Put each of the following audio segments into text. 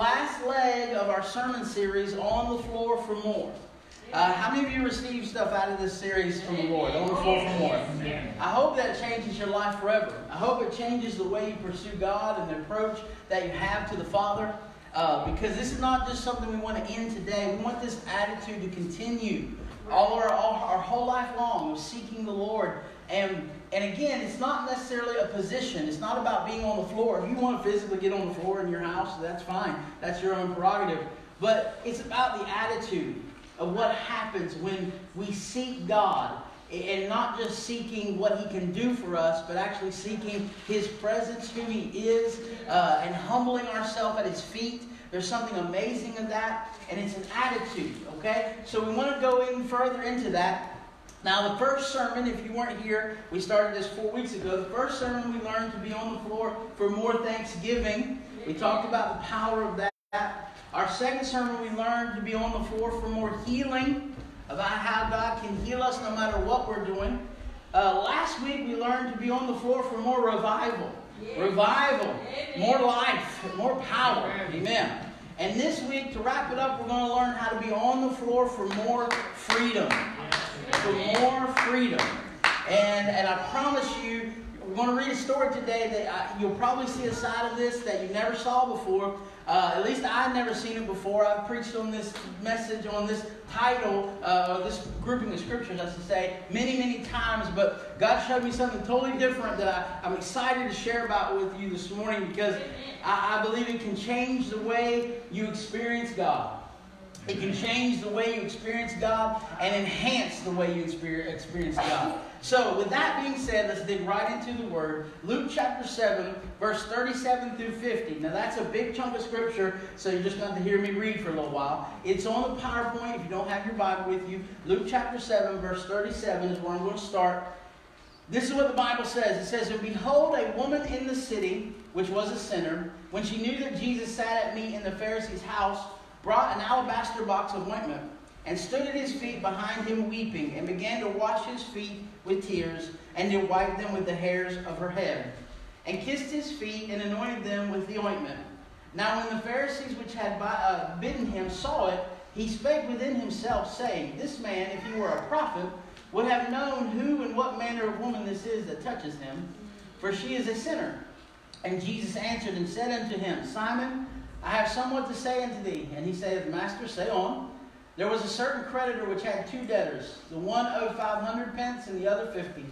last leg of our sermon series on the floor for more. Uh, how many of you received stuff out of this series from the Lord? On the floor for more. I hope that changes your life forever. I hope it changes the way you pursue God and the approach that you have to the Father. Uh, because this is not just something we want to end today. We want this attitude to continue all our, all, our whole life long of seeking the Lord and, and again, it's not necessarily a position. It's not about being on the floor. If you want to physically get on the floor in your house, that's fine. That's your own prerogative. But it's about the attitude of what happens when we seek God and not just seeking what He can do for us, but actually seeking His presence, who He is, uh, and humbling ourselves at His feet. There's something amazing in that, and it's an attitude, okay? So we want to go in further into that. Now, the first sermon, if you weren't here, we started this four weeks ago. The first sermon we learned to be on the floor for more thanksgiving. We talked about the power of that. Our second sermon, we learned to be on the floor for more healing, about how God can heal us no matter what we're doing. Uh, last week, we learned to be on the floor for more revival. Revival, more life, more power. Amen. And this week, to wrap it up, we're going to learn how to be on the floor for more freedom for more freedom. And, and I promise you, we're going to read a story today that I, you'll probably see a side of this that you never saw before. Uh, at least I've never seen it before. I've preached on this message, on this title, uh, this grouping of scriptures, I should say, many, many times. But God showed me something totally different that I, I'm excited to share about with you this morning because I, I believe it can change the way you experience God. It can change the way you experience God and enhance the way you experience God. So, with that being said, let's dig right into the Word. Luke chapter 7, verse 37 through 50. Now, that's a big chunk of Scripture, so you're just going to hear me read for a little while. It's on the PowerPoint if you don't have your Bible with you. Luke chapter 7, verse 37 is where I'm going to start. This is what the Bible says. It says, And behold, a woman in the city, which was a sinner, when she knew that Jesus sat at meat in the Pharisee's house, brought an alabaster box of ointment, and stood at his feet behind him weeping, and began to wash his feet with tears, and to wipe them with the hairs of her head, and kissed his feet, and anointed them with the ointment. Now when the Pharisees which had uh, bidden him saw it, he spake within himself, saying, This man, if he were a prophet, would have known who and what manner of woman this is that touches him, for she is a sinner. And Jesus answered and said unto him, Simon, I have somewhat to say unto thee. And he said, Master, say on. There was a certain creditor which had two debtors. The one owed five hundred pence, and the other fifty.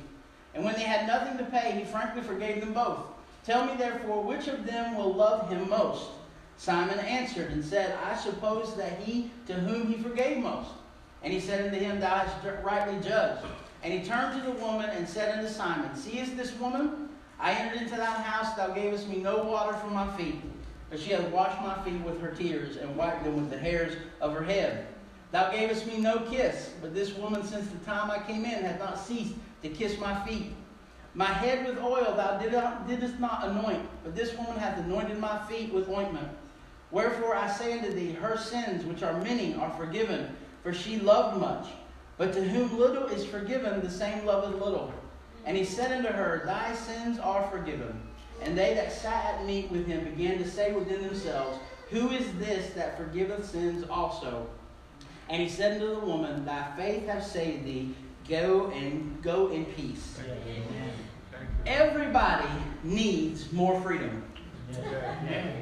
And when they had nothing to pay, he frankly forgave them both. Tell me therefore, which of them will love him most? Simon answered and said, I suppose that he to whom he forgave most. And he said unto him, Thou hast rightly judged. And he turned to the woman and said unto Simon, Seest this woman? I entered into thine house, thou gavest me no water for my feet but she hath washed my feet with her tears, and wiped them with the hairs of her head. Thou gavest me no kiss, but this woman since the time I came in hath not ceased to kiss my feet. My head with oil thou didst not anoint, but this woman hath anointed my feet with ointment. Wherefore I say unto thee, her sins, which are many, are forgiven, for she loved much. But to whom little is forgiven, the same loveth little. And he said unto her, Thy sins are forgiven. And they that sat at meat with him began to say within themselves, Who is this that forgiveth sins also? And he said unto the woman, Thy faith hath saved thee. Go and go in peace. Amen. Everybody needs more freedom.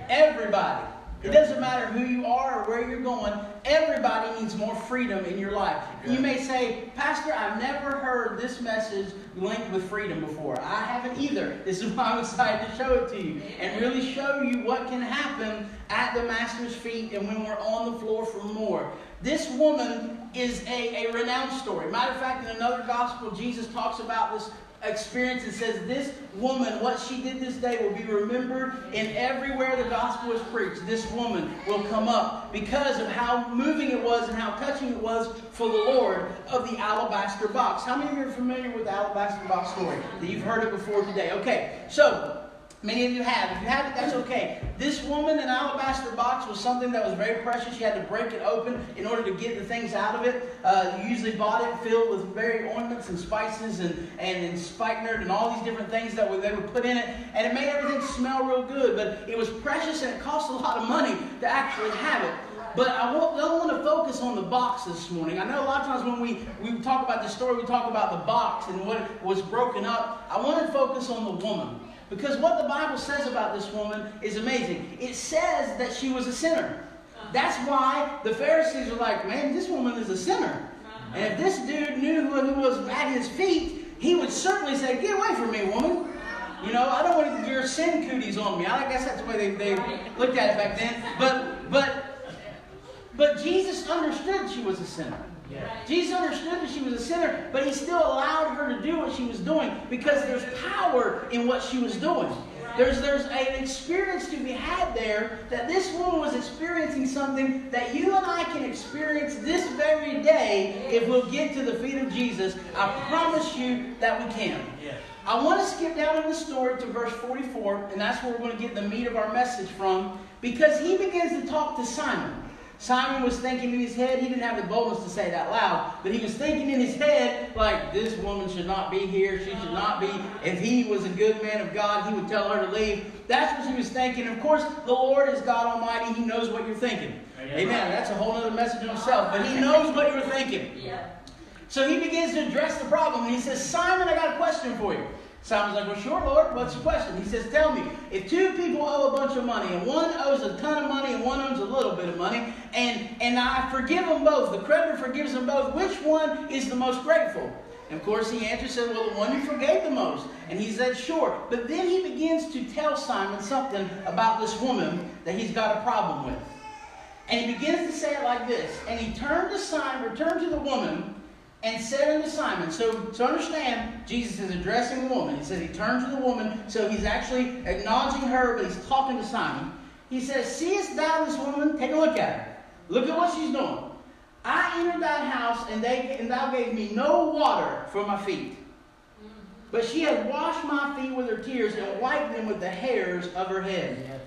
Everybody. It doesn't matter who you are or where you're going. Everybody needs more freedom in your life. You may say, Pastor, I've never heard this message linked with freedom before. I haven't either. This is why I'm excited to show it to you and really show you what can happen at the Master's feet and when we're on the floor for more. This woman is a, a renowned story. Matter of fact, in another gospel, Jesus talks about this experience and says this woman, what she did this day will be remembered in everywhere the gospel is preached. This woman will come up because of how moving it was and how touching it was for the Lord of the alabaster box. How many of you are familiar with the alabaster box story? That you've heard it before today. Okay, so Many of you have. If you haven't, that's okay. This woman an alabaster box was something that was very precious. She had to break it open in order to get the things out of it. Uh, you usually bought it filled with very ornaments and spices and, and, and spikenard and all these different things that were, they would put in it. And it made everything smell real good. But it was precious and it cost a lot of money to actually have it. But I don't want to focus on the box this morning. I know a lot of times when we, we talk about the story, we talk about the box and what was broken up. I want to focus on the woman. Because what the Bible says about this woman is amazing. It says that she was a sinner. That's why the Pharisees were like, man, this woman is a sinner. And if this dude knew who was at his feet, he would certainly say, get away from me, woman. You know, I don't want your sin cooties on me. I guess that's the way they, they looked at it back then. But, but, but Jesus understood she was a sinner. Jesus understood that she was a sinner, but he still allowed her to do what she was doing because there's power in what she was doing. There's, there's an experience to be had there that this woman was experiencing something that you and I can experience this very day if we'll get to the feet of Jesus. I promise you that we can. I want to skip down in the story to verse 44, and that's where we're going to get the meat of our message from, because he begins to talk to Simon. Simon was thinking in his head, he didn't have the boldness to say it out loud, but he was thinking in his head, like, this woman should not be here. She should not be. If he was a good man of God, he would tell her to leave. That's what he was thinking. Of course, the Lord is God Almighty. He knows what you're thinking. Amen. That's a whole other message in himself, but he knows what you're thinking. Yeah. So he begins to address the problem, and he says, Simon, I got a question for you. Simon's like, well, sure, Lord. What's the question? He says, tell me, if two people owe a bunch of money, and one owes a ton of money and one owes a little bit of money, and, and I forgive them both, the creditor forgives them both, which one is the most grateful? And of course, he answered, said, well, the one who forgave the most. And he said, sure. But then he begins to tell Simon something about this woman that he's got a problem with. And he begins to say it like this. And he turned to Simon, or turned to the woman, and said unto Simon. So, so understand, Jesus is addressing a woman. He says he turned to the woman, so he's actually acknowledging her, but he's talking to Simon. He says, Seest thou this woman? Take a look at her. Look at what she's doing. I entered that house, and, they, and thou gave me no water for my feet. But she had washed my feet with her tears and wiped them with the hairs of her head.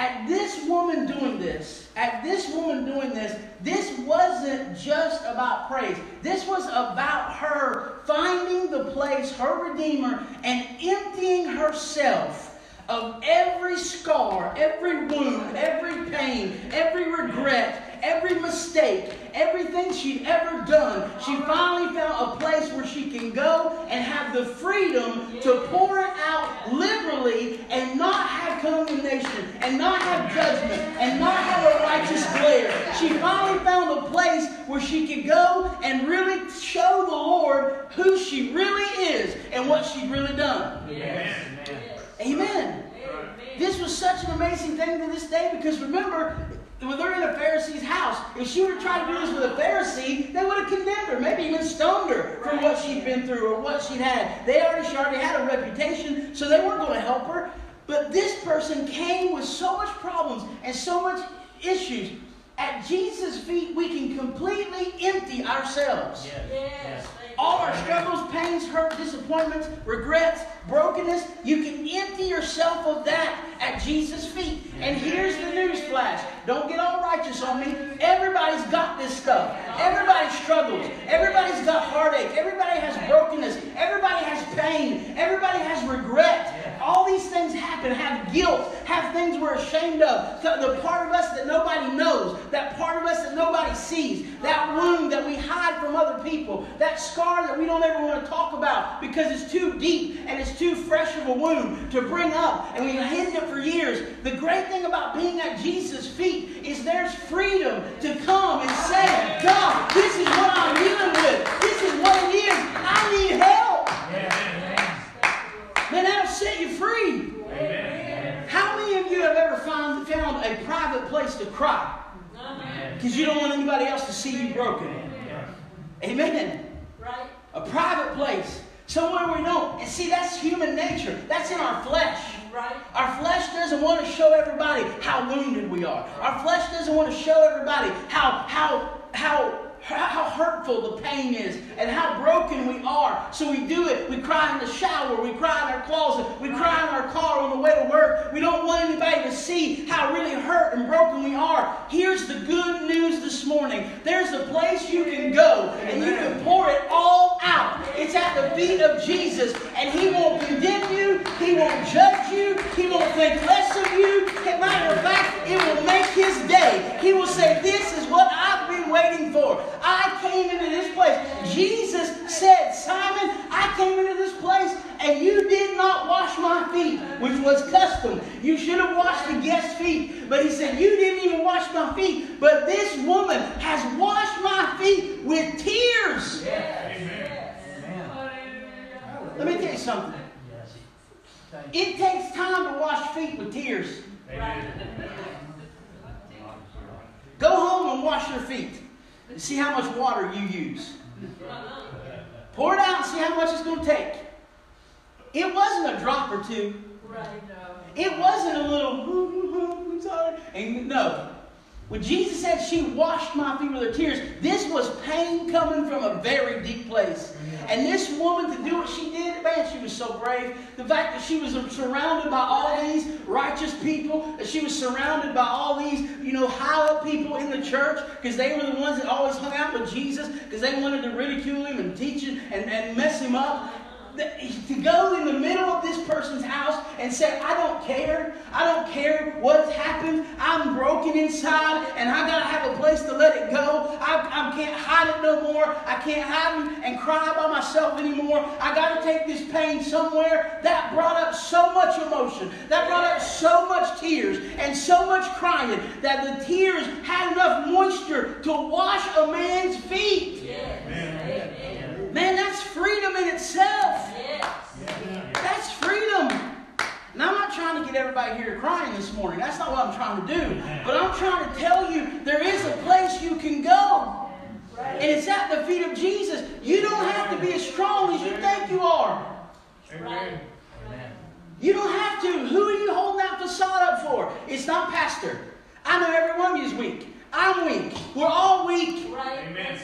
At this woman doing this, at this woman doing this, this wasn't just about praise. This was about her finding the place, her Redeemer, and emptying herself of every scar, every wound, every pain, every regret, every mistake, everything she'd ever done, she finally found a place where she can go and have the freedom to pour it out liberally and not have condemnation and not have judgment and not have a righteous glare. She finally found a place where she could go and really show the Lord who she really is and what she'd really done. Yes. Amen. Amen. This was such an amazing thing to this day because remember, when they're in a Pharisee's house, if she were to try to do this with a Pharisee, they would have condemned her, maybe even stoned her for what she'd been through or what she'd had. They already, she already had a reputation, so they weren't going to help her. But this person came with so much problems and so much issues. At Jesus' feet, we can completely empty ourselves. Yes. yes. All our struggles, pains, hurt, disappointments, regrets, brokenness, you can empty yourself of that at Jesus' feet. And here's the news flash. Don't get all righteous on me. Everybody's got this stuff. Everybody struggles. Everybody's got heartache. Everybody has brokenness. Everybody has pain. Everybody has regret. All these things happen, have guilt, have things we're ashamed of. The part of us that nobody knows, that part of us that nobody sees, that wound that we hide from other people, that scar that we don't ever want to talk about because it's too deep and it's too fresh of a wound to bring up, and we've hidden it for years. The great thing about being at Jesus' feet is there's freedom to come and say, God, this is what I'm dealing with. This is what it is. I need help. Man, that'll set you free. Amen. How many of you have ever found, found a private place to cry? Because you don't want anybody else to see you broken. Amen. Right. A private place. Somewhere we know. And see, that's human nature. That's in our flesh. Right. Our flesh doesn't want to show everybody how wounded we are. Our flesh doesn't want to show everybody how how how how hurtful the pain is and how broken we are. So we do it. We cry in the shower. We cry in our closet. We cry in our car on the way to work. We don't want anybody to see how really hurt and broken we are. Here's the good news this morning there's a place you can go and you can pour it all out. It's at the feet of Jesus, and He won't condemn you, He won't judge you, He won't think less of you. Matter of fact, it will make His day. He will say, This is what I've been waiting for. I came into this place. Jesus said, Simon, I came into this place and you did not wash my feet, which was custom. You should have washed the guest's feet. But he said, You didn't even wash my feet. But this woman has washed my feet with tears. Let me tell you something. It takes time to wash feet with tears. Go home and wash your feet and see how much water you use. Pour it out and see how much it's going to take. It wasn't a drop or two. It wasn't a little, I'm sorry. And no. When Jesus said she washed my feet with her tears, this was pain coming from a very deep place. And this woman, to do what she did, man, she was so brave. The fact that she was surrounded by all these righteous people, that she was surrounded by all these, you know, high up people in the church, because they were the ones that always hung out with Jesus, because they wanted to ridicule him and teach him and, and mess him up to go in the middle of this person's house and say, I don't care. I don't care what's happened. I'm broken inside and I got to have a place to let it go. I, I can't hide it no more. I can't hide and cry by myself anymore. I got to take this pain somewhere. That brought up so much emotion. That brought up so much tears and so much crying that the tears had enough moisture to wash a man's feet. Man, that's freedom in itself. Yes. That's freedom. And I'm not trying to get everybody here crying this morning. That's not what I'm trying to do. But I'm trying to tell you there is a place you can go. And it's at the feet of Jesus. You don't have to be as strong as you think you are. Amen. You don't have to. Who are you holding that facade up for? It's not pastor. I know every one of you is weak. I'm weak. We're all weak. Right. Amen.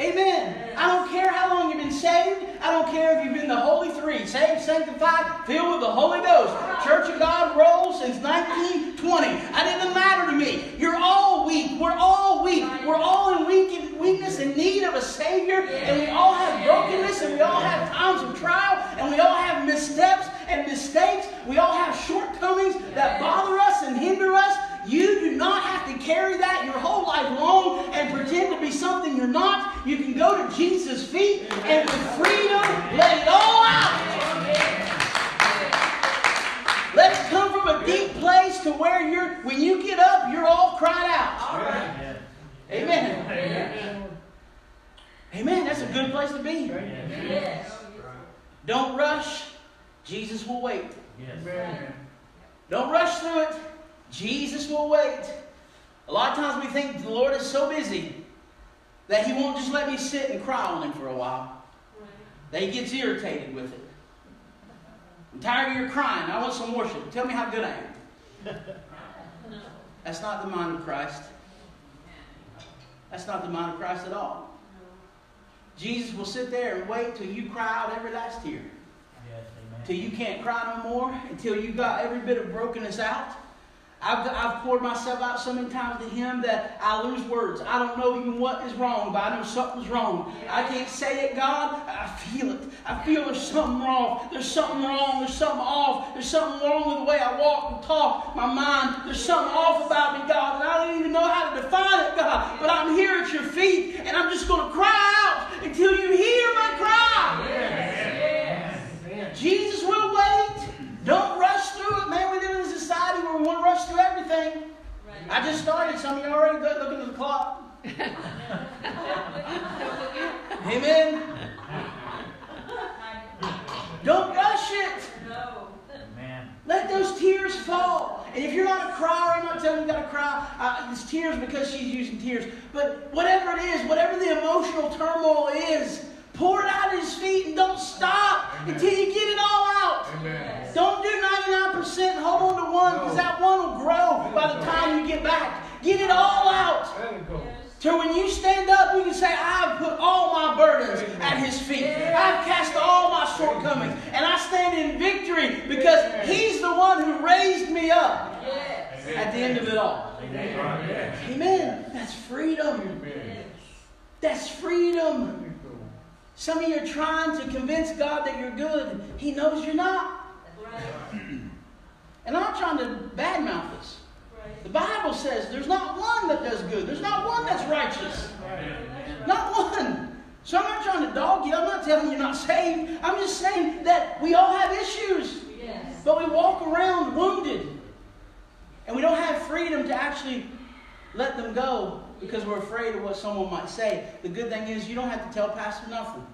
Amen. I don't care how long you've been saved. I don't care if you've been the Holy Three, saved, sanctified, filled with the Holy Ghost. Church of God rolls since 1920. It doesn't matter to me. You're all weak. We're all weak. We're all in weak, weakness and need of a Savior. And we all have brokenness and we all have times of trial and we all have missteps and mistakes. We all have shortcomings that bother us and hinder us. You do not have to carry that your whole life long and pretend to be something you're not. You can go to Jesus' feet and with freedom let it all out. Let it come from a deep place to where you're, when you get up, you're all cried out. Amen. Amen. Amen. That's a good place to be. Don't rush. Jesus will wait. Don't rush through it. Jesus will wait. A lot of times we think the Lord is so busy that He won't just let me sit and cry on Him for a while. That He gets irritated with it. I'm tired of your crying. I want some worship. Tell me how good I am. That's not the mind of Christ. That's not the mind of Christ at all. Jesus will sit there and wait till you cry out every last tear. Yes, till you can't cry no more, until you got every bit of brokenness out. I've, I've poured myself out so many times to Him that I lose words. I don't know even what is wrong, but I know something's wrong. I can't say it, God. I feel it. I feel there's something wrong. There's something wrong. There's something off. There's something wrong with the way I walk and talk. My mind. There's something off about me, God, and I don't even know how to define it, God. But I'm here at your feet, and I'm just going to cry out until you hear my cry. Yes. Yes. Jesus will wait. Don't rush through it, man. We live in a society where we want to rush through everything. Right. I just started. Some of you already good looking at the clock. Amen. Don't rush it. No. Let those tears fall. And if you're not a crier, I'm not telling you, you got to cry. Uh, it's tears because she's using tears. But whatever it is, whatever the emotional turmoil is, Pour it out at his feet and don't stop Amen. until you get it all out. Amen. Don't do 99% hold on to one because no. that one will grow by the time you get back. Get it all out. To when you stand up, you can say, I've put all my burdens at his feet. I've cast all my shortcomings. And I stand in victory because he's the one who raised me up at the end of it all. Amen. That's freedom. That's freedom. Some of you are trying to convince God that you're good. He knows you're not. And I'm not trying to badmouth this. The Bible says there's not one that does good. There's not one that's righteous. Not one. So I'm not trying to dog you. I'm not telling you you're not saved. I'm just saying that we all have issues. But we walk around wounded. And we don't have freedom to actually let them go because we're afraid of what someone might say. The good thing is you don't have to tell Pastor nothing.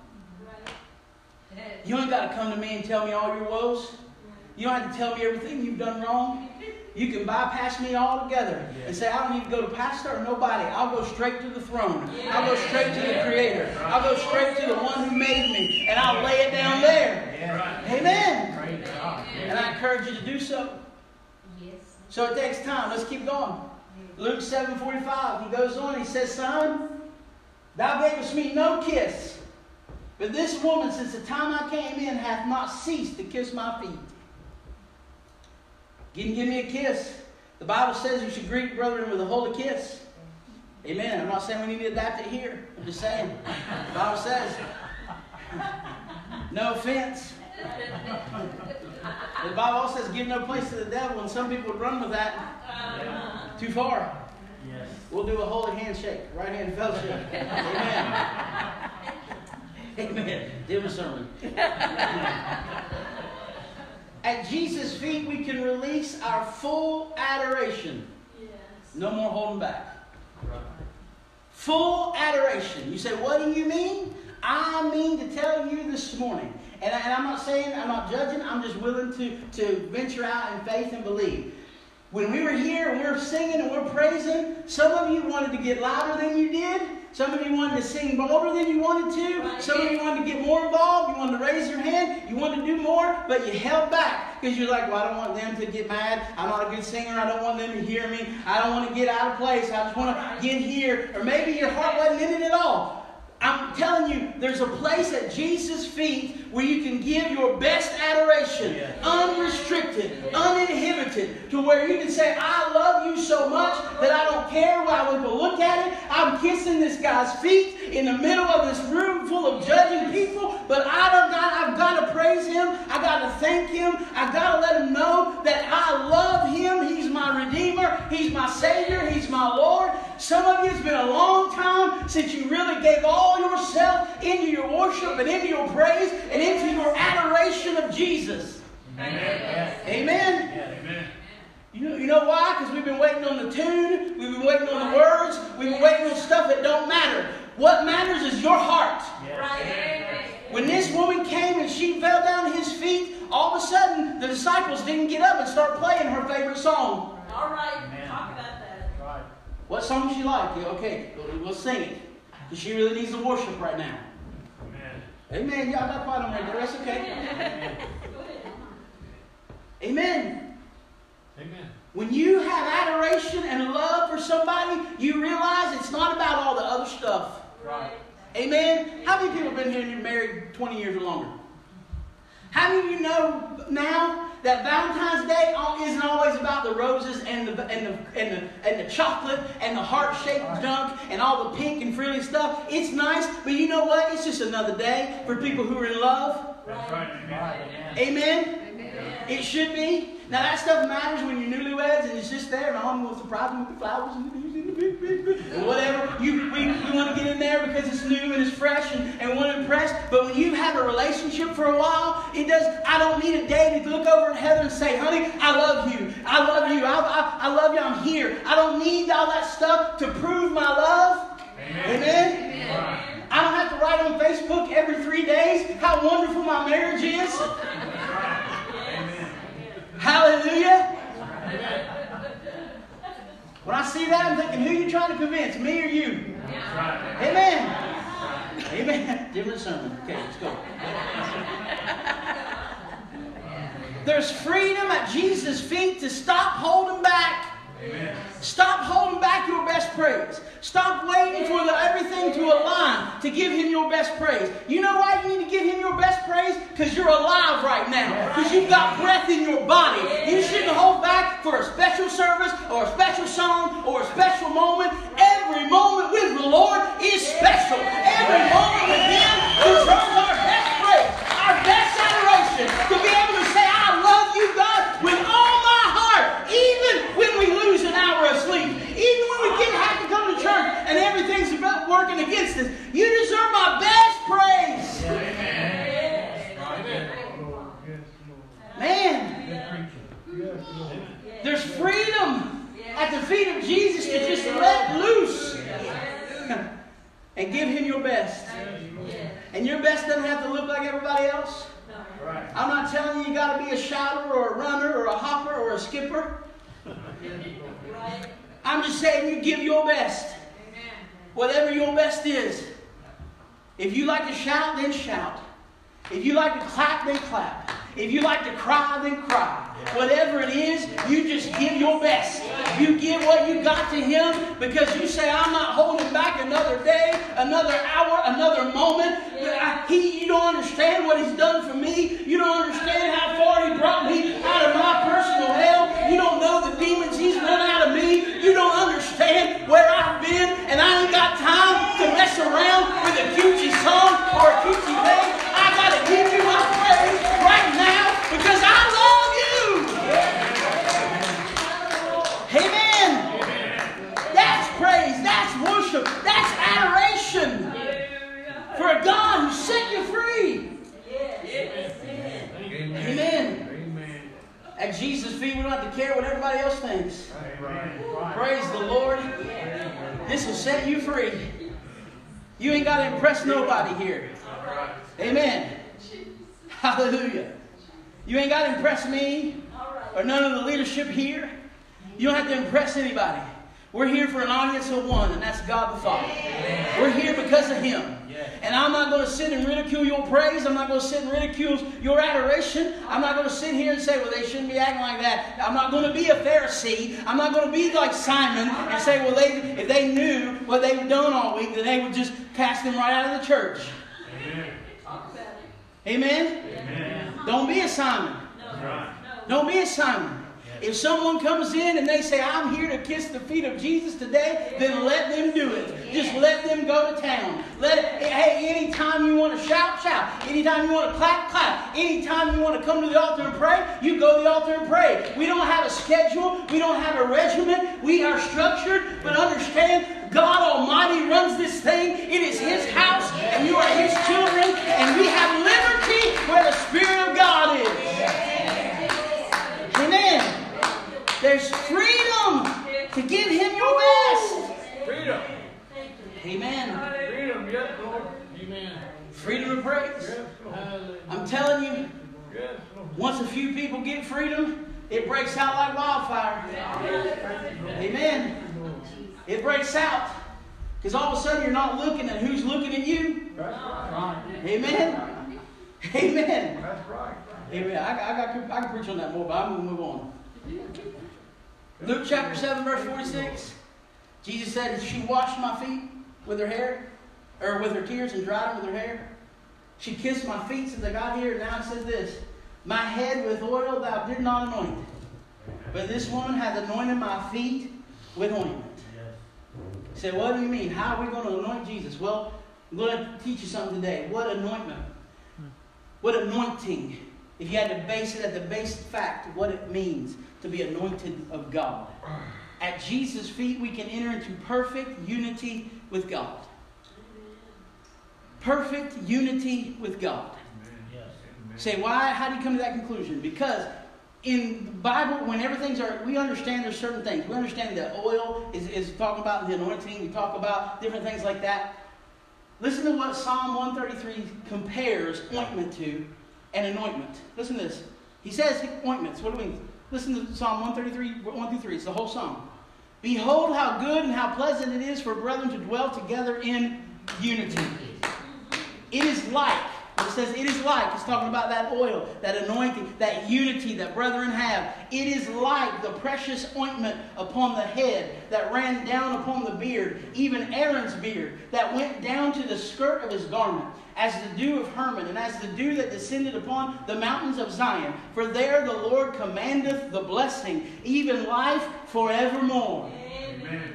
You ain't got to come to me and tell me all your woes. You don't have to tell me everything you've done wrong. You can bypass me altogether and say, I don't need to go to pastor or nobody. I'll go straight to the throne. I'll go straight to the Creator. I'll go straight to the one who made me, and I'll lay it down there. Amen. And I encourage you to do so. So it takes time. Let's keep going. Luke 7:45. He goes on. He says, "Son, thou gavest me no kiss, but this woman, since the time I came in, hath not ceased to kiss my feet." Can give me a kiss. The Bible says you should greet brethren with a holy kiss. Amen. I'm not saying we need to adapt it here. I'm just saying. The Bible says. No offense. The Bible also says, give no place to the devil, and some people would run with that uh-huh. Too far. Yes. We'll do a holy handshake, right hand fellowship. Amen. Amen. Different sermon. At Jesus' feet, we can release our full adoration. Yes. No more holding back. Full adoration. You say, what do you mean? I mean to tell you this morning. And, I, am not saying, I'm not judging, I'm just willing to, to venture out in faith and believe. When we were here and we were singing and we we're praising, some of you wanted to get louder than you did. Some of you wanted to sing bolder than you wanted to. Some of you wanted to get more involved. You wanted to raise your hand. You wanted to do more, but you held back because you're like, well, I don't want them to get mad. I'm not a good singer. I don't want them to hear me. I don't want to get out of place. I just want to get here. Or maybe your heart wasn't in it at all. I'm telling you, there's a place at Jesus' feet where you can give your best adoration, unrestricted, uninhibited, to where you can say, I love you so much that I don't care how people look at it. I'm kissing this guy's feet in the middle of this room full of judging people, but I don't got, I've got to praise him. I've got to thank him. I've got to let him know that I love him. He's my Redeemer. He's my Savior. He's my Lord. Some of you, it's been a long time since you really gave all yourself into your worship and into your praise and into your adoration of Jesus. Amen. Amen. Amen. You know, you know why? Because we've been waiting on the tune, we've been waiting on the words, we've been waiting on stuff that don't matter. What matters is your heart. Yes. When this woman came and she fell down at his feet, all of a sudden the disciples didn't get up and start playing her favorite song. All right, Amen. What song she like? Okay, we'll sing it. Because she really needs the worship right now. Amen. Amen. Y'all got quiet on right there. That's okay. Amen. Amen. When you have adoration and love for somebody, you realize it's not about all the other stuff. Right. Amen. How many people have been here and you're married 20 years or longer? How many of you know now that Valentine's Day isn't always about the roses and the, and the, and the, and the chocolate and the heart-shaped right. junk and all the pink and frilly stuff? It's nice, but you know what? It's just another day for people who are in love. That's right. Amen. Amen. Amen. It should be. Now that stuff matters when you're newlyweds and it's just there and all will surprise them with the flowers and and whatever. You, we, we want to get in there because it's new and it's fresh and, and want to impress. But when you have a relationship for a while, it. I don't need a day to look over at Heather and say, honey, I love you. I love you. I, I, I love you. I'm here. I don't need all that stuff to prove my love. Amen. Amen. Amen. I don't have to write on Facebook every three days how wonderful my marriage is. Hallelujah. When I see that, I'm thinking, who are you trying to convince, me or you? Amen. Amen. Different sermon. Okay, let's go. There's freedom at Jesus' feet to stop holding back. Amen. Stop holding back your best praise. Stop waiting for the, everything to align to give Him your best praise. You know why you need to give Him your best praise? Because you're alive right now. Because you've got breath in your body. You shouldn't hold back for a special service or a special song or a special moment. Every moment with the Lord is special. Every moment with Him deserves our best praise, our best adoration. To be able to say, I love you, God, with all my heart, even when we lose an hour of sleep, even when we get have to come to church and everything's about working against us. You deserve my best praise. Man, there's freedom at the feet of Jesus to just let loose and give Him your best. And your best doesn't have to look like everybody else. I'm not telling you you got to be a shouter or a runner or a hopper or a skipper. I'm just saying you give your best. Whatever your best is. If you like to shout, then shout. If you like to clap, then clap. If you like to cry, then cry. Whatever it is, you just give your best. You give what you got to Him because you say, I'm not holding back another day, another hour, another moment. He, you don't understand what He's done for me. You don't understand how far He brought me out of my personal hell. You don't know the demons He's run understand where I've been, and I ain't got time to mess around with a cutesy song or a cutesy thing. I got to give you my praise right now because I love you. Amen. That's praise. That's worship. That's adoration for God who set you free. Amen. At Jesus' feet, we don't have to care what everybody else thinks. Praise the Lord. This will set you free. You ain't got to impress nobody here. Amen. Hallelujah. You ain't got to impress me or none of the leadership here. You don't have to impress anybody. We're here for an audience of one, and that's God the Father. We're here because of Him. And I'm not going to sit and ridicule your praise. I'm not going to sit and ridicule your adoration. I'm not going to sit here and say, well, they shouldn't be acting like that. I'm not going to be a Pharisee. I'm not going to be like Simon and say, well, they, if they knew what they were doing all week, then they would just cast them right out of the church. Amen? Amen? Don't be a Simon. Don't be a Simon. If someone comes in and they say, I'm here to kiss the feet of Jesus today, then let them do it. Just let them go to town. Let hey, anytime you want to shout, shout. Anytime you want to clap, clap. Anytime you want to come to the altar and pray, you go to the altar and pray. We don't have a schedule. We don't have a regimen. We are structured, but understand God Almighty runs this thing. It is His house, and you are His children, and we have liberty where the Spirit of God is. Amen. There's freedom to give Him your best. Freedom. Amen. Freedom, yes, Lord. Amen. Freedom of praise. I'm telling you, once a few people get freedom, it breaks out like wildfire. Amen. It breaks out. Because all of a sudden you're not looking at who's looking at you. Right. Amen. Amen. That's right. Amen. I, I, got, I can preach on that more, but I'm going to move on. Luke chapter 7, verse 46. Jesus said, She washed my feet with her hair, or with her tears, and dried them with her hair. She kissed my feet since I got here. Now it says this My head with oil thou did not anoint. But this woman hath anointed my feet with ointment. You say, what do you mean? How are we going to anoint Jesus? Well, I'm going to teach you something today. What anointment? Hmm. What anointing? If you had to base it at the basic fact, what it means to be anointed of God. At Jesus' feet, we can enter into perfect unity with God. Perfect unity with God. Say, why? How do you come to that conclusion? Because in the Bible, when everything's are, we understand there's certain things. We understand that oil is, is talking about the anointing. We talk about different things like that. Listen to what Psalm 133 compares ointment to and anointment. Listen to this. He says ointments. What do we mean? Listen to Psalm 133, 1 through 3. It's the whole psalm. Behold how good and how pleasant it is for brethren to dwell together in unity. It is like, It says it is like, it's talking about that oil, that anointing, that unity that brethren have. It is like the precious ointment upon the head that ran down upon the beard, even Aaron's beard, that went down to the skirt of his garment as the dew of Hermon, and as the dew that descended upon the mountains of Zion. For there the Lord commandeth the blessing, even life forevermore. Amen.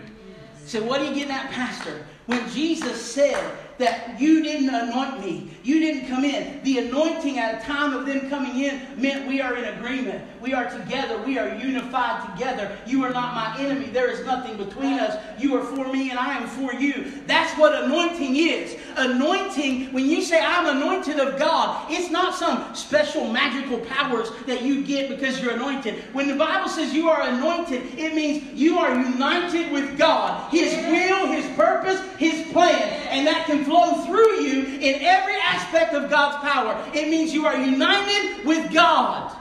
So, what are you getting at, Pastor? When Jesus said that you didn't anoint me, you didn't come in, the anointing at a time of them coming in meant we are in agreement. We are together. We are unified together. You are not my enemy. There is nothing between us. You are for me and I am for you. That's what anointing is. Anointing, when you say I'm anointed of God, it's not some special magical powers that you get because you're anointed. When the Bible says you are anointed, it means you are united with God. His will, His purpose, His plan. And that can flow through you in every aspect of God's power. It means you are united with God.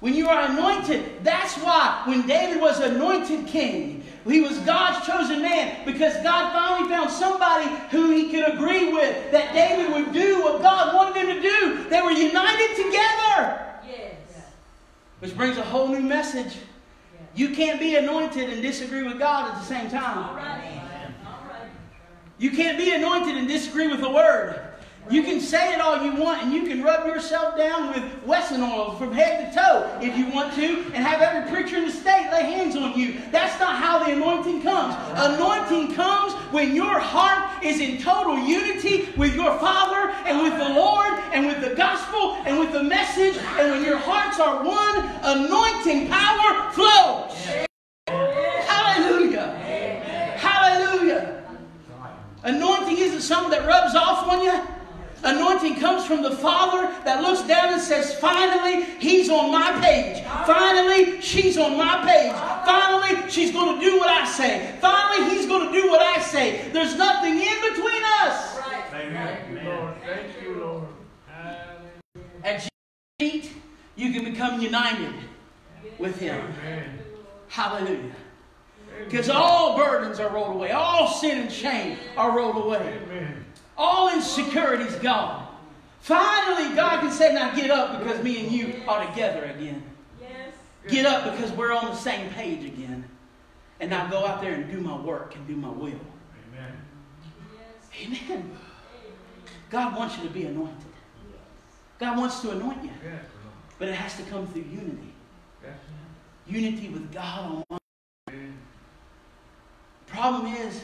When you are anointed, that's why when David was anointed king, he was God's chosen man because God finally found somebody who he could agree with that David would do what God wanted him to do. They were united together. Yes. Which brings a whole new message. You can't be anointed and disagree with God at the same time. All right. You can't be anointed and disagree with the word. You can say it all you want, and you can rub yourself down with Wesson oil from head to toe if you want to, and have every preacher in the state lay hands on you. That's not how the anointing comes. Anointing comes when your heart is in total unity with your Father and with the Lord and with the gospel and with the message, and when your hearts are one, anointing power flows. Hallelujah. Hallelujah. Anointing isn't something that rubs off on you. Anointing comes from the Father that looks down and says, Finally, he's on my page. Finally, she's on my page. Finally, she's going to do what I say. Finally, he's going to do what I say. There's nothing in between us. Right. Thank you, Lord. Thank you, Lord. At Jesus' feet, you can become united with him. Amen. Hallelujah. Because all burdens are rolled away, all sin and shame are rolled away. Amen. All insecurity's gone. Finally, God can say, Now get up because me and you are together again. Yes. Get up because we're on the same page again. And now go out there and do my work and do my will. Amen. Yes. Amen. God wants you to be anointed. God wants to anoint you. But it has to come through unity. Unity with God on one. Amen. Problem is,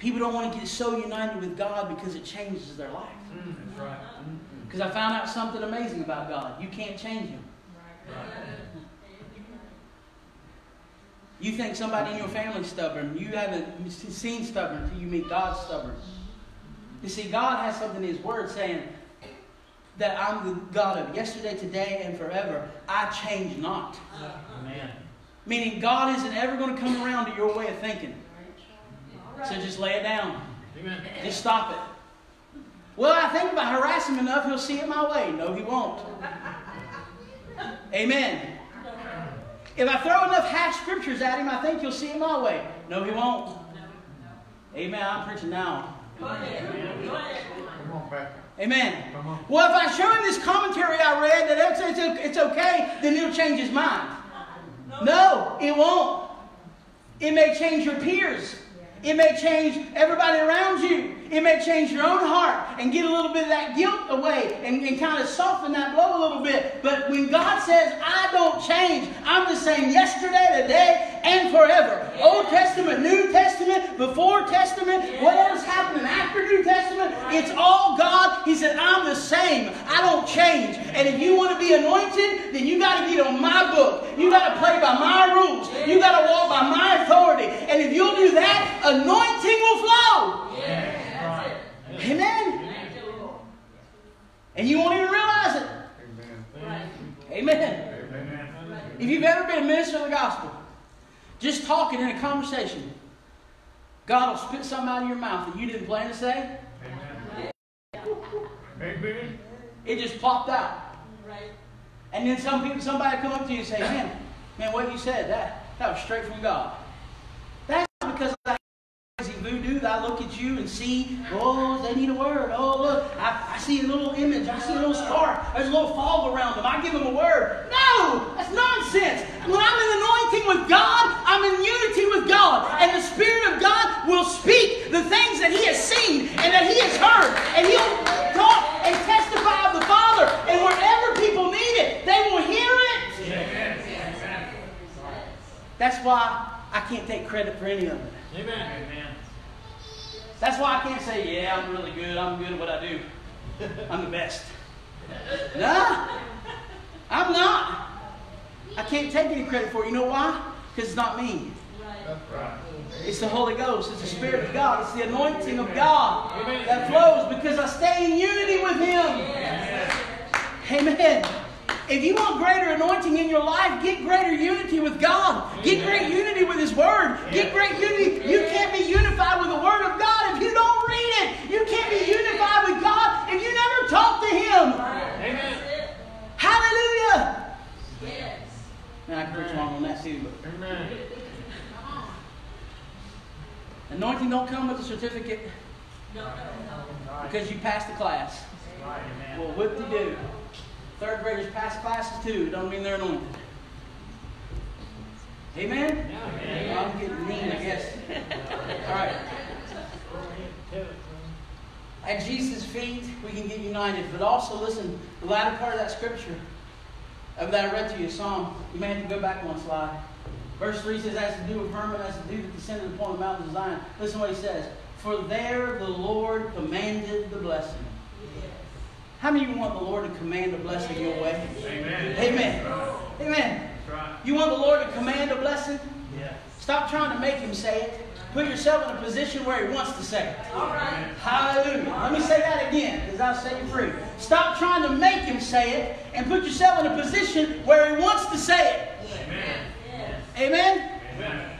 people don't want to get so united with God because it changes their life. Mm, that's right. Mm-hmm. Because I found out something amazing about God. You can't change Him. Right. You think somebody in your family's stubborn. You haven't seen stubborn until you meet God stubborn. You see, God has something in His Word saying that I'm the God of yesterday, today, and forever. I change not. Amen. Meaning, God isn't ever going to come around to your way of thinking. So just lay it down. Amen. Just stop it. Well, I think if I harass him enough, he'll see it my way. No, he won't. Amen. If I throw enough half scriptures at him, I think he'll see it my way. No, he won't. Amen. I'm preaching now. Go ahead. Go ahead. Come on back. Amen. Come on. Well, if I show him this commentary I read that it's, it's, it's okay, then he'll change his mind. No, it won't. It may change your peers. It may change everybody around you. It may change your own heart and get a little bit of that guilt away and, and kind of soften that blow a little bit. But when God says, I don't change, I'm the same yesterday, today, and forever. Old Testament, New Testament, before Testament, whatever's happening after New Testament, it's all God. He said, I'm the same. I don't change. And if you want to be anointed, then you got to get on my book. You got to play by my rules. You got to walk by my authority. And if you'll do that, anointing will flow. Yes. That's. Amen. Thank you, Lord. And you won't even realize it. Amen. Right. Amen. Amen. If you've ever been a minister of the gospel, just talking in a conversation, God will spit something out of your mouth that you didn't plan to say. Amen. Amen. It just popped out. Right. And then some people, somebody come up to you and say, "Man, man, what you said that that was straight from God." That's not because I crazy voodoo that I look at you and see, oh, they need a word. Oh, look, I, I see a little image. I see a little spark. There's a little fog around them. I give them a word. No, that's nonsense. When I'm in anointing with God, I'm in unity with God. And the Spirit of God will speak the things that He has seen and that He has heard. And He'll talk and testify of the Father. And wherever people need it, they will hear it. That's why I can't take credit for any of it. Amen. That's why I can't say, yeah, I'm really good. I'm good at what I do. I'm the best. No, I'm not. I can't take any credit for it. You know why? Because it's not me. Right. It's the Holy Ghost. It's the Spirit of God. It's the anointing of God that flows because I stay in unity with Him. Amen. If you want greater anointing in your life, get greater unity with God. Get great unity with His Word. Get great unity. You can't be unified with the Word of God if you don't read it. You can't be unified with God if you never talk to Him. Amen. Hallelujah. Yes. Man, I could preach long on that too, but Amen. anointing don't come with a certificate No, no, no. because you passed the class. Well, what do you do? Third graders pass classes too. It don't mean they're anointed. Amen? Amen. I'm getting mean, I guess. All right. At Jesus' feet, we can get united. But also, listen, the latter part of that scripture of that I read to you, Psalm, you may have to go back one slide. Verse 3 says, As to dew with Hermon, as to dew that descended upon the mountains of Zion. Listen what he says. For there the Lord commanded the blessing. Yes. How many of you want the Lord to command a blessing your way? Amen. Amen. Amen. That's right. You want the Lord to command a blessing? Yeah. Stop trying to make him say it. Put yourself in a position where he wants to say it. All right. Hallelujah. Let me say that again, because I'll set you free. Stop trying to make him say it and put yourself in a position where he wants to say it. Amen. Yes. Amen? Amen.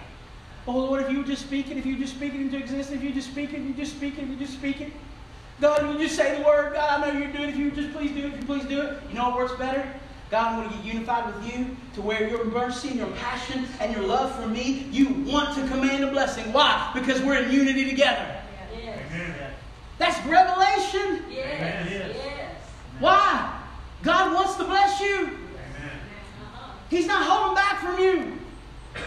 Oh Lord, if you would just speak it, if you just speak it into existence, if you just speak it, if you just speak it, if you just speak it. God, if you just say the word, God, I know you're doing it. If you just please do it, if you please do it. You know what works better? God, I'm going to get unified with you to where your mercy and your passion and your love for me, you want to command a blessing. Why? Because we're in unity together. Yes. Amen. That's revelation. Yes. Yes. Why? God wants to bless you. Amen. He's not holding back from you.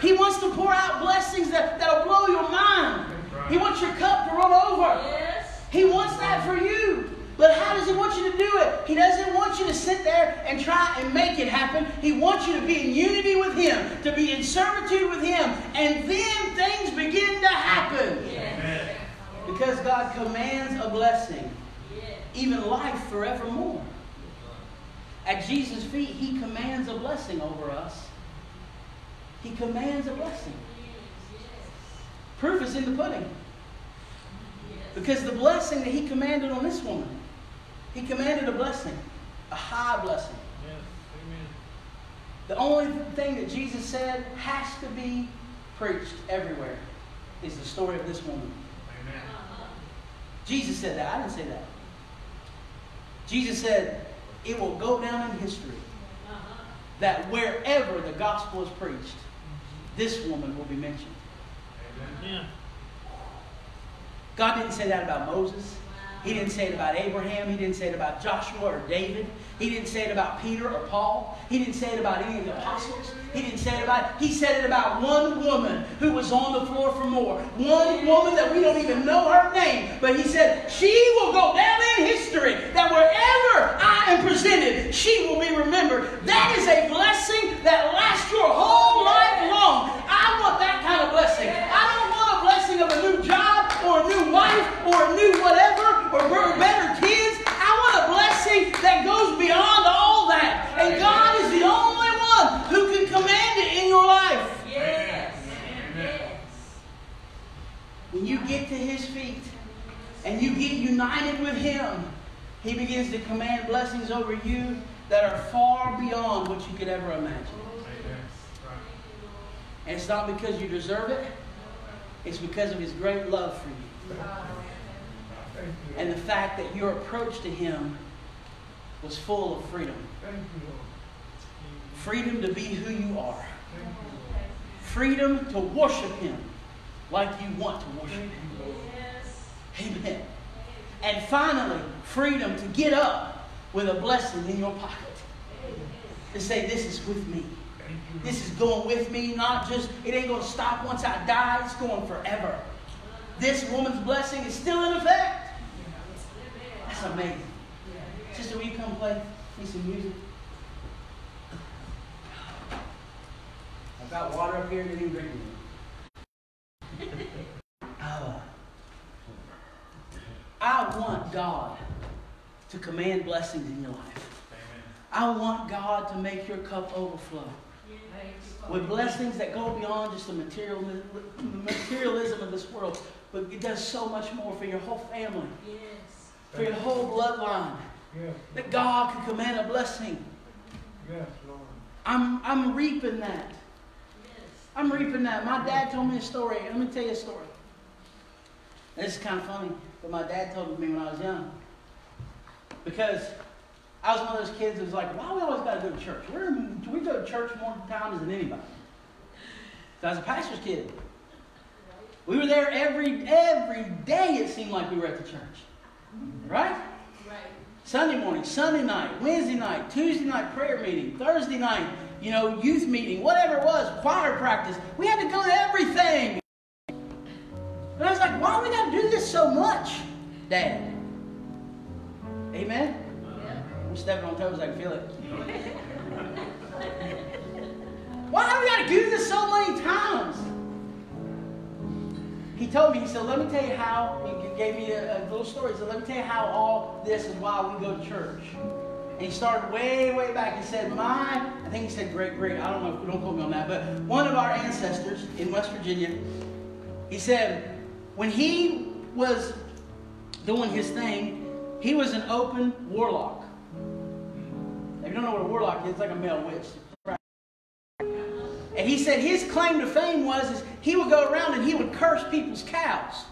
He wants to pour out blessings that, that'll blow your mind. He wants your cup to run over. He wants that for you. But how does he want you to do it? He doesn't want you to sit there and try and make it happen. He wants you to be in unity with him, to be in servitude with him, and then things begin to happen. Yes. Because God commands a blessing, even life forevermore. At Jesus' feet, he commands a blessing over us. He commands a blessing. Proof is in the pudding. Because the blessing that he commanded on this woman, he commanded a blessing, a high blessing. Yes. Amen. The only thing that Jesus said has to be preached everywhere is the story of this woman. Amen. Jesus said that. I didn't say that. Jesus said, it will go down in history Uh-huh. that wherever the gospel is preached, this woman will be mentioned. Amen. God didn't say that about Moses. He didn't say it about Abraham. He didn't say it about Joshua or David. He didn't say it about Peter or Paul. He didn't say it about any of the apostles. He didn't say it about, he said it about one woman who was on the floor for more. One woman that we don't even know her name. But he said, she will go down in history. That wherever I am presented, she will be remembered. That is a blessing that lasts your whole life long. I want that kind of blessing. I don't want a blessing of a new job or a new wife or a new whatever or b- better kids. I want a blessing that goes beyond all that. And God is the only one who can command it in your life. Yes. Yes. When you get to His feet and you get united with Him, He begins to command blessings over you that are far beyond what you could ever imagine. And it's not because you deserve it, it's because of His great love for you. And the fact that your approach to Him was full of freedom. Thank you, Lord. Freedom to be who you are. Thank you, Lord. Freedom to worship Him like you want to worship Him. you, Lord. Yes. Amen. And finally, freedom to get up with a blessing in your pocket. To say, This is with me. This is going with me, not just, it ain't going to stop once I die, it's going forever. This woman's blessing is still in effect. That's amazing. Sister, will you come play me some music? I've got water up here, didn't even drink it. Oh. I want God to command blessings in your life. I want God to make your cup overflow with blessings that go beyond just the material, the materialism of this world, but it does so much more for your whole family, Yes. for your whole bloodline. Yes, That God can command a blessing. yes, Lord. I'm, I'm reaping that. Yes. I'm reaping that. My dad told me a story. Let me tell you a story. This is kind of funny, but my dad told me when I was young. Because I was one of those kids that was like, why we always got to go to church? We're, we go to church more times than anybody. So I was a pastor's kid. We were there every every day. It seemed like we were at the church, right? Right. Sunday morning, Sunday night, Wednesday night, Tuesday night prayer meeting, Thursday night, you know, youth meeting, whatever it was, choir practice. We had to go to everything. And I was like, why do we got to do this so much, Dad? Amen? Yeah. I'm stepping on toes, I can feel it. Why do we got to do this so many times? He told me, he said, let me tell you how, he gave me a, a little story. He said, let me tell you how all this is why we go to church. And he started way, way back. He said, my, I think he said great, great, I don't know, don't quote me on that, but one of our ancestors in West Virginia, he said, when he was doing his thing, he was an open warlock. If you don't know what a warlock is, it's like a male witch. And he said his claim to fame was is he would go around and he would curse people's cows.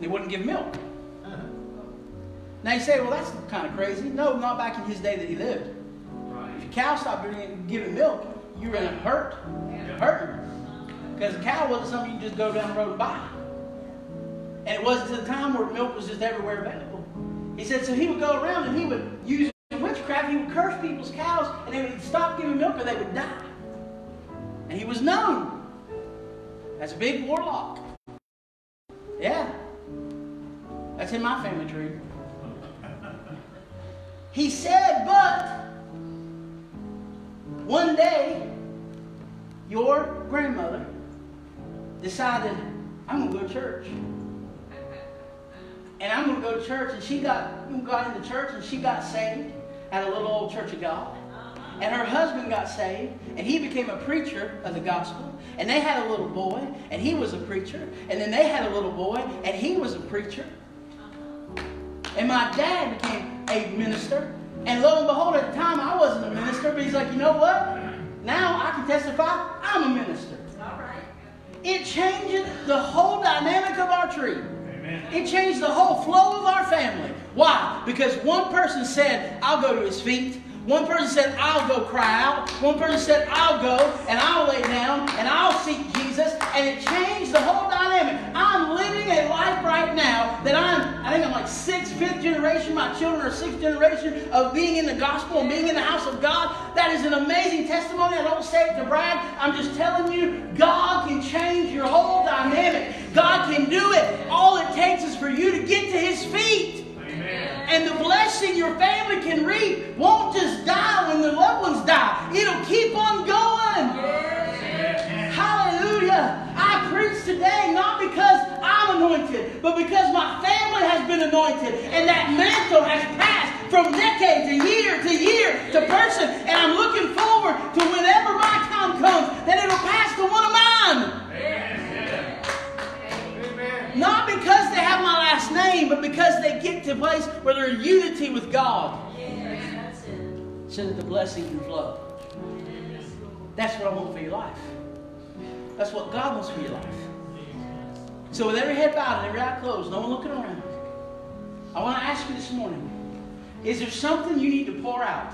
He wouldn't give milk. Now you say, well, that's kind of crazy. No, not back in his day that he lived. If your cow stopped giving- giving milk, you were going to hurt, hurt. Because a cow wasn't something you just go down the road and buy. And it wasn't to the time where milk was just everywhere available. He said, so he would go around and he would use witchcraft, he would curse people's cows, and they would stop giving milk or they would die. And he was known as a big warlock. Yeah. That's in my family tree. He said, but one day, your grandmother decided, I'm going to go to church. And I'm going to go to church. And she got, got into church and she got saved at a little old church of God. And her husband got saved, and he became a preacher of the gospel. And they had a little boy, and he was a preacher. And then they had a little boy, and he was a preacher. And my dad became a minister. And lo and behold, at the time I wasn't a minister, but he's like, you know what? Now I can testify I'm a minister. All right. It changed the whole dynamic of our tree. Amen. It changed the whole flow of our family. Why? Because one person said, I'll go to his feet. One person said, I'll go cry out. One person said, I'll go and I'll lay down and I'll seek Jesus. And it changed the whole dynamic. I'm living a life right now that I'm, I think I'm like sixth, fifth generation. My children are sixth generation of being in the gospel and being in the house of God. That is an amazing testimony. I don't say it to brag. I'm just telling you, God can change your whole dynamic. God can do it. All it takes is for you to get to his feet. And the blessing your family can reap won't just die when the loved ones die. It'll keep on going. Hallelujah. I preach today not because I'm anointed, but because my family has been anointed. And that mantle has passed from decade to year to year to person. And I'm looking forward to whenever my time comes, that it'll pass to one of mine. Not because they have my last name, but because they get to a place where they're in unity with God. So that the blessing can flow. That's what I want for your life. That's what God wants for your life. So with every head bowed and every eye closed, no one looking around, I want to ask you this morning, is there something you need to pour out?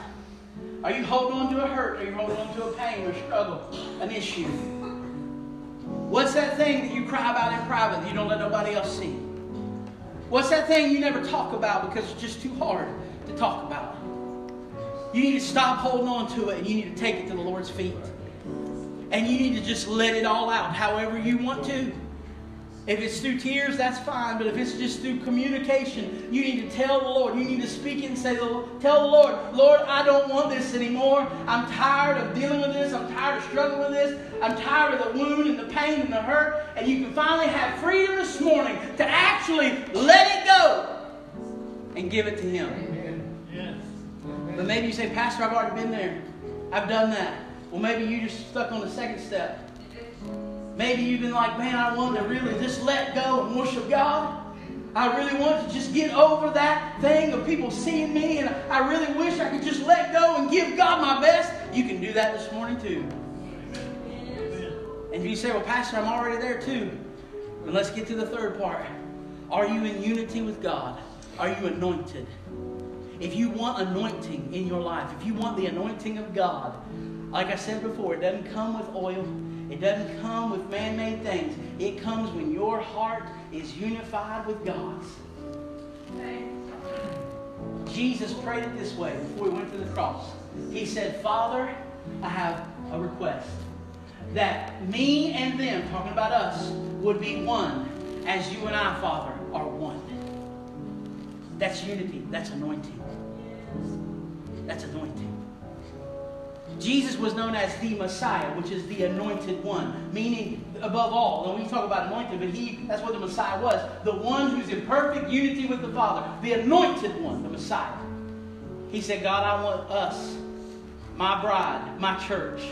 Are you holding on to a hurt? Are you holding on to a pain or struggle, an issue? What's that thing that you cry about in private that you don't let nobody else see? What's that thing you never talk about because it's just too hard to talk about? You need to stop holding on to it and you need to take it to the Lord's feet. And you need to just let it all out however you want to. If it's through tears, that's fine. But if it's just through communication, you need to tell the Lord. You need to speak it and say, tell the Lord, Lord, I don't want this anymore. I'm tired of dealing with this. I'm tired of struggling with this. I'm tired of the wound and the pain and the hurt. And you can finally have freedom this morning to actually let it go and give it to Him. Yes. But maybe you say, Pastor, I've already been there. I've done that. Well, maybe you just stuck on the second step. Maybe you've been like, man, I want to really just let go and worship God. I really want to just get over that thing of people seeing me, and I really wish I could just let go and give God my best. You can do that this morning too. And you say, well, Pastor, I'm already there too, then let's get to the third part. Are you in unity with God? Are you anointed? If you want anointing in your life, if you want the anointing of God, like I said before, it doesn't come with oil. It doesn't come with man made things. It comes when your heart is unified with God's. Jesus prayed it this way before he went to the cross. He said, Father, I have a request that me and them, talking about us, would be one as you and I, Father, are one. That's unity. That's anointing. That's anointing. Jesus was known as the Messiah, which is the anointed one, meaning above all. And we talk about anointed, but he that's what the Messiah was. The one who's in perfect unity with the Father. The anointed one, the Messiah. He said, God, I want us, my bride, my church,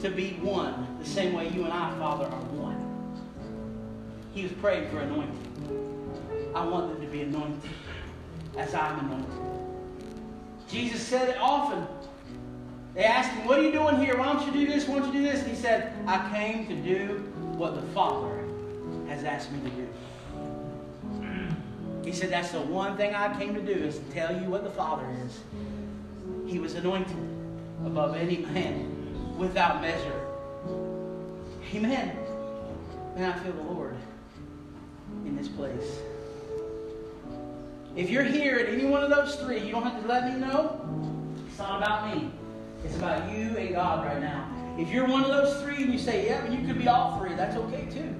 to be one, the same way you and I, Father, are one. He was praying for anointing. I want them to be anointed as I'm anointed. Jesus said it often. They asked him, What are you doing here? Why don't you do this? Why don't you do this? And he said, I came to do what the Father has asked me to do. He said, That's the one thing I came to do is to tell you what the Father is. He was anointed above any man without measure. Amen. Man, I feel the Lord in this place. If you're here at any one of those three, you don't have to let me know. It's not about me. It's about you and God right now. If you're one of those three and you say, yeah, and you could be all three, that's okay too.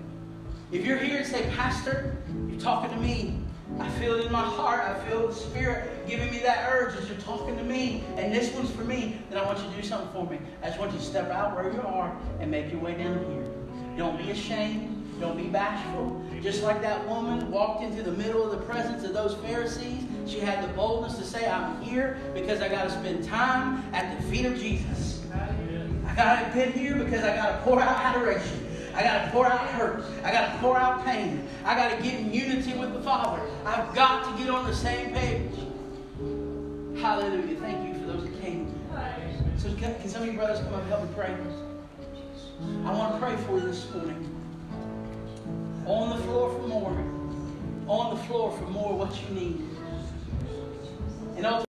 If you're here and say, Pastor, you're talking to me. I feel it in my heart. I feel the Spirit giving me that urge as you're talking to me, and this one's for me, then I want you to do something for me. I just want you to step out where you are and make your way down here. Don't be ashamed. Don't be bashful. Just like that woman walked into the middle of the presence of those Pharisees, she had the boldness to say, I'm here because I got to spend time at the feet of Jesus. I got to get here because I got to pour out adoration. I got to pour out hurt. I got to pour out pain. I got to get in unity with the Father. I've got to get on the same page. Hallelujah. Thank you for those that came. So can, can some of you brothers come up and help me pray? I want to pray for you this morning. On the floor for more. On the floor for more what you need. And